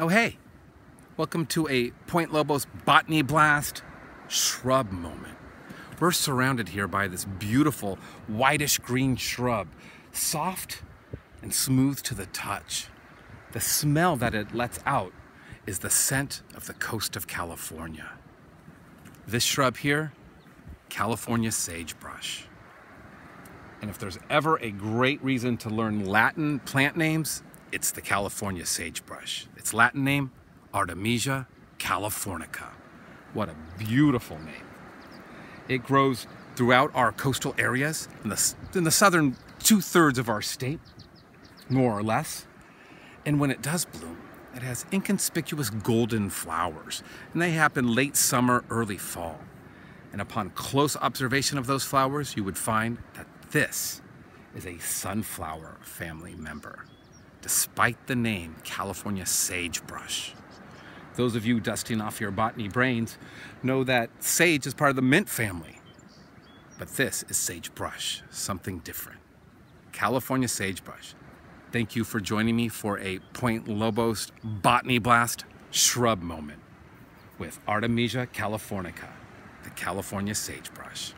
Oh hey, welcome to a Point Lobos Botany Blast shrub moment. We're surrounded here by this beautiful whitish green shrub, soft and smooth to the touch. The smell that it lets out is the scent of the coast of California. This shrub here, California sagebrush. And if there's ever a great reason to learn Latin plant names, it's the California sagebrush. Its Latin name, Artemisia californica. What a beautiful name. It grows throughout our coastal areas in the, in the southern two thirds of our state, more or less. And when it does bloom, it has inconspicuous golden flowers, and they happen late summer, early fall. And upon close observation of those flowers, you would find that this is a sunflower family member despite the name California sagebrush. Those of you dusting off your botany brains know that sage is part of the mint family. But this is sagebrush, something different. California sagebrush. Thank you for joining me for a Point Lobos Botany Blast shrub moment with Artemisia californica, the California sagebrush.